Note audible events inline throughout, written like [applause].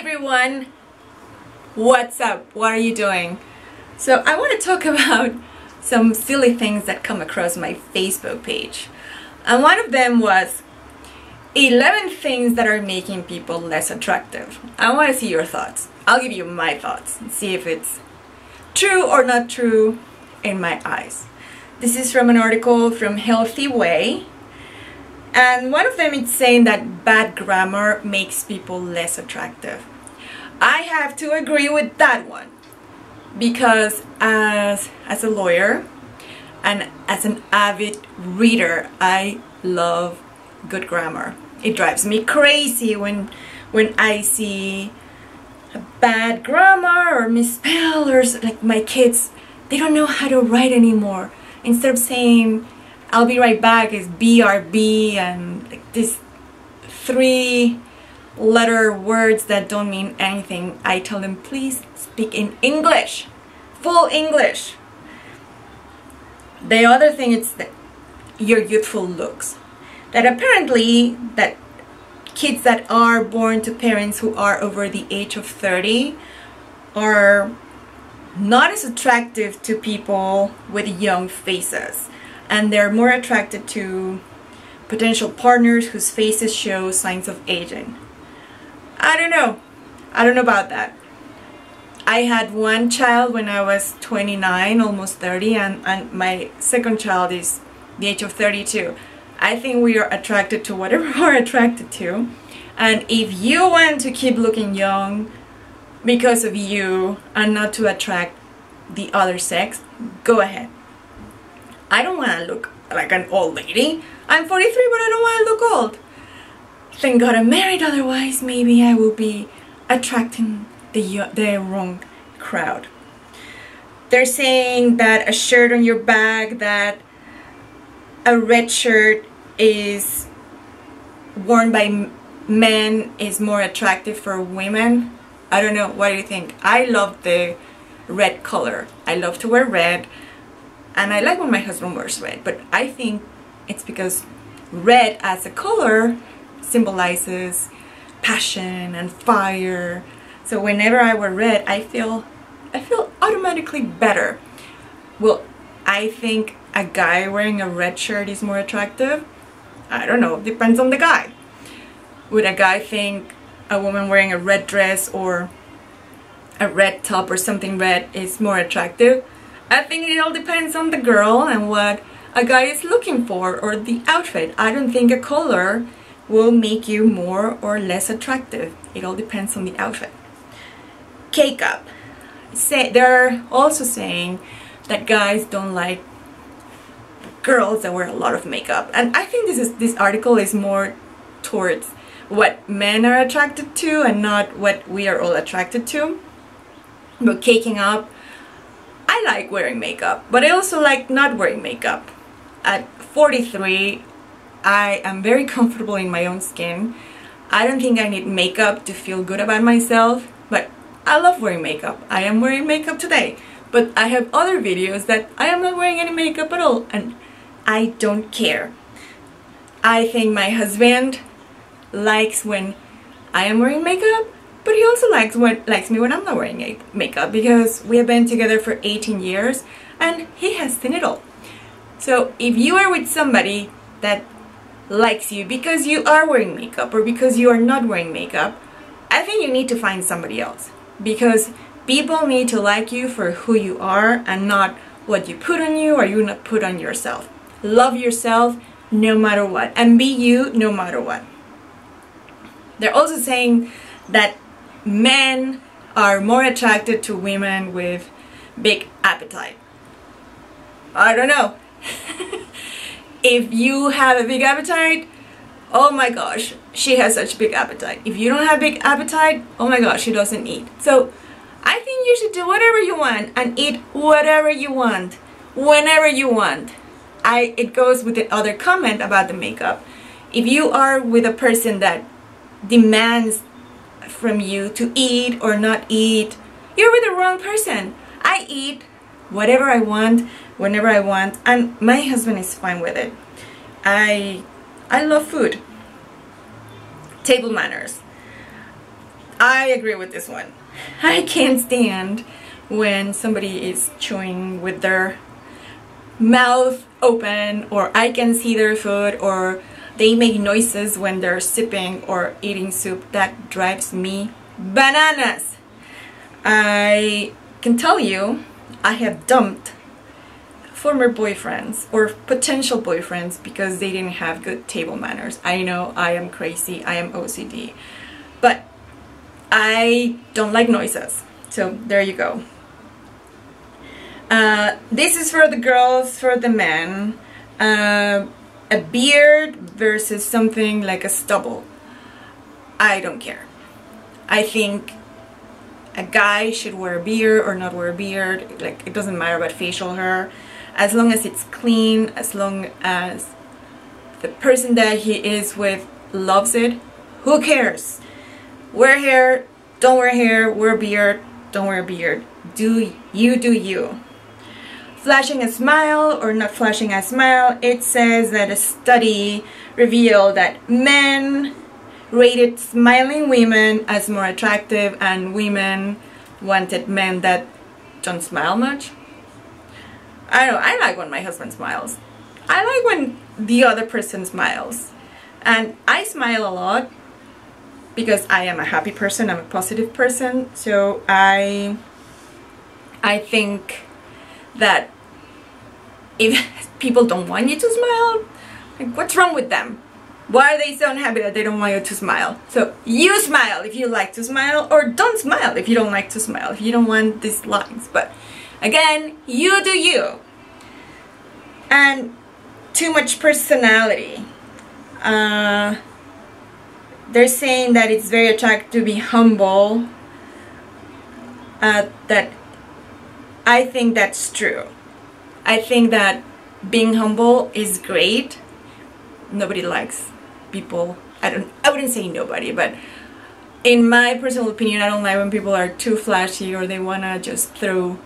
everyone! What's up? What are you doing? So I want to talk [laughs] about some silly things that come across my Facebook page. And one of them was 11 things that are making people less attractive. I want to see your thoughts. I'll give you my thoughts and see if it's true or not true in my eyes. This is from an article from Healthy Way. And one of them is saying that bad grammar makes people less attractive. I have to agree with that one because as as a lawyer and as an avid reader, I love good grammar. It drives me crazy when when I see bad grammar or misspellers like my kids they don't know how to write anymore. Instead of saying I'll be right back is BRB and like this three letter words that don't mean anything. I tell them please speak in English, full English. The other thing is that your youthful looks. That apparently that kids that are born to parents who are over the age of 30 are not as attractive to people with young faces and they're more attracted to potential partners whose faces show signs of aging. I don't know. I don't know about that. I had one child when I was 29, almost 30, and, and my second child is the age of 32. I think we are attracted to whatever [laughs] we're attracted to. And if you want to keep looking young because of you and not to attract the other sex, go ahead. I don't want to look like an old lady. I'm 43, but I don't want to look old. Thank God I'm married, otherwise maybe I will be attracting the, the wrong crowd. They're saying that a shirt on your back, that a red shirt is worn by men is more attractive for women. I don't know, what do you think? I love the red color. I love to wear red and I like when my husband wears red but I think it's because red as a color symbolizes passion and fire. So whenever I wear red I feel I feel automatically better. Well I think a guy wearing a red shirt is more attractive. I don't know depends on the guy. Would a guy think a woman wearing a red dress or a red top or something red is more attractive? I think it all depends on the girl and what a guy is looking for or the outfit. I don't think a color will make you more or less attractive. It all depends on the outfit. Cake up. Say, they're also saying that guys don't like girls that wear a lot of makeup. And I think this is this article is more towards what men are attracted to and not what we are all attracted to. But caking up I like wearing makeup, but I also like not wearing makeup. At 43, I am very comfortable in my own skin. I don't think I need makeup to feel good about myself, but I love wearing makeup. I am wearing makeup today, but I have other videos that I am not wearing any makeup at all, and I don't care. I think my husband likes when I am wearing makeup but he also likes when likes me when I'm not wearing makeup because we have been together for 18 years and he has seen it all. So if you are with somebody that likes you because you are wearing makeup or because you are not wearing makeup, I think you need to find somebody else because people need to like you for who you are and not what you put on you or you not put on yourself. Love yourself no matter what and be you no matter what. They're also saying that men are more attracted to women with big appetite. I don't know. If you have a big appetite, oh my gosh, she has such big appetite. If you don't have big appetite, oh my gosh, she doesn't eat. So I think you should do whatever you want and eat whatever you want, whenever you want. I It goes with the other comment about the makeup. If you are with a person that demands from you to eat or not eat, you're with the wrong person. I eat whatever I want, whenever I want, and my husband is fine with it. I I love food. Table manners. I agree with this one. I can't stand when somebody is chewing with their mouth open or I can see their food or they make noises when they're sipping or eating soup. That drives me bananas. I can tell you I have dumped former boyfriends or potential boyfriends because they didn't have good table manners. I know I am crazy, I am OCD, but I don't like noises. So there you go. Uh, this is for the girls, for the men. Uh, a beard versus something like a stubble. I don't care. I think a guy should wear a beard or not wear a beard. Like it doesn't matter about facial hair as long as it's clean, as long as the person that he is with loves it, who cares? Wear hair, don't wear hair, wear beard, don't wear a beard. Do you do you. Flashing a smile or not flashing a smile, it says that a study revealed that men rated smiling women as more attractive and women wanted men that don't smile much. I don't know, I like when my husband smiles. I like when the other person smiles. And I smile a lot because I am a happy person, I'm a positive person. So I I think that if [laughs] people don't want you to smile, like what's wrong with them? Why are they so unhappy that they don't want you to smile? So you smile if you like to smile or don't smile if you don't like to smile, if you don't want these lines. But Again, you do you. And too much personality. Uh, they're saying that it's very attractive to be humble. Uh, that I think that's true. I think that being humble is great. Nobody likes people. I don't. I wouldn't say nobody, but in my personal opinion, I don't like when people are too flashy or they wanna just throw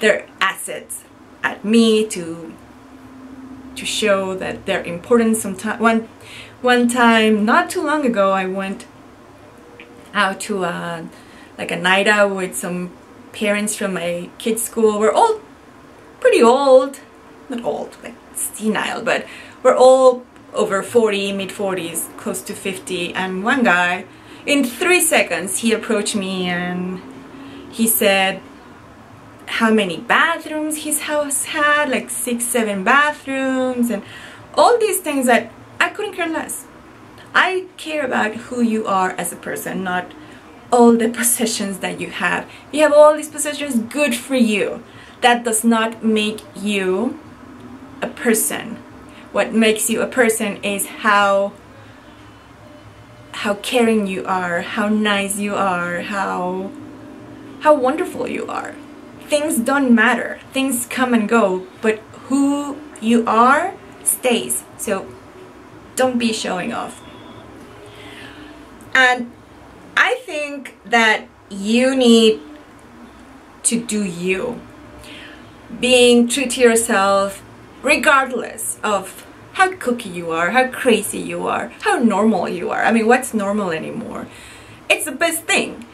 their assets at me to to show that they're important sometimes one one time not too long ago I went out to a, like a night out with some parents from my kids school we're all pretty old not old like senile but we're all over 40 mid 40s close to 50 and one guy in three seconds he approached me and he said how many bathrooms his house had, like six, seven bathrooms, and all these things that I couldn't care less. I care about who you are as a person, not all the [laughs] possessions that you have. You have all these possessions, good for you. That does not make you a person. What makes you a person is how how caring you are, how nice you are, how how wonderful you are things don't matter. Things come and go, but who you are stays. So don't be showing off. And I think that you need to do you. Being true to yourself regardless of how cookie you are, how crazy you are, how normal you are. I mean, what's normal anymore? It's the best thing.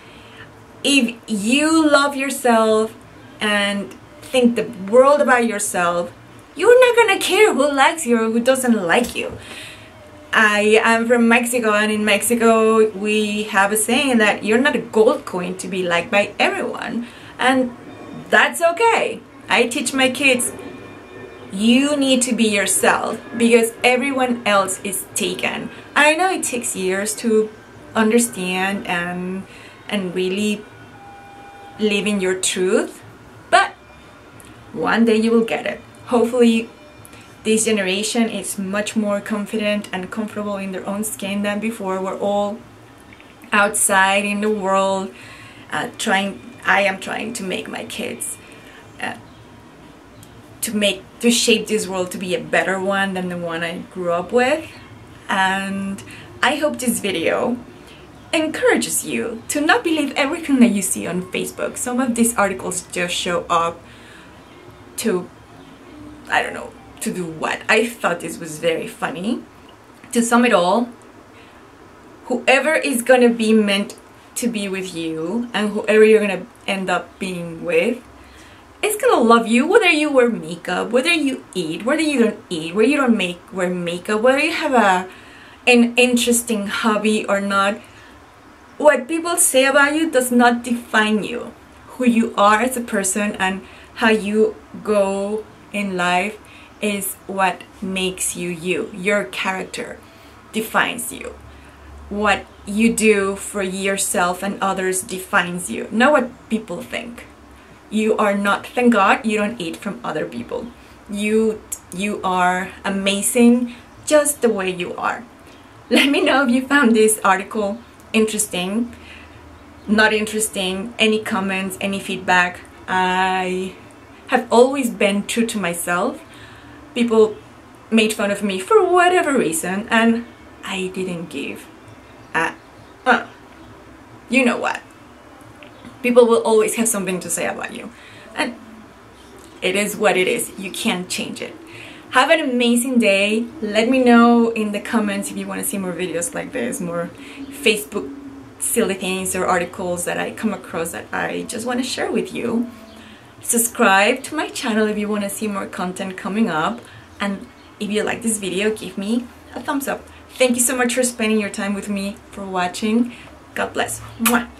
If you love yourself and think the world about yourself, you're not gonna care who likes you or who doesn't like you. I am from Mexico and in Mexico we have a saying that you're not a gold coin to be liked by everyone and that's okay. I teach my kids you need to be yourself because everyone else is taken. I know it takes years to understand and and really live in your truth but one day you will get it. Hopefully this generation is much more confident and comfortable in their own skin than before. We're all outside in the world uh, trying, I am trying to make my kids to make, to shape this world to be a better one than the one I grew up with. And I hope this video encourages you to not believe everything that you see on Facebook. Some of these articles just show up to, I don't know, to do what. I thought this was very funny. To sum it all, whoever is gonna be meant to be with you and whoever you're gonna end up being with is gonna love you whether you wear makeup, whether you eat, whether you don't eat, whether you don't make wear makeup, whether you have a an interesting hobby or not. What people say about you does not define you. Who you are as a person and how you go in life is what makes you you. Your character defines you. What you do for yourself and others defines you, not what people think you are not thank god you don't eat from other people. You you are amazing just the way you are. Let me know if you found this article interesting. Not interesting. Any comments any feedback? I have always been true to myself. People made fun of me for whatever reason and i didn't give a uh, you know what people will always have something to say about you. And it is what it is. You can't change it. Have an amazing day. Let me know in the comments if you want to see more videos like this, more Facebook silly things or articles that I come across that I just want to share with you. Subscribe to my channel if you want to see more content coming up. And if you like this video, give me a thumbs up. Thank you so much for spending your time with me, for watching. God bless. Mwah.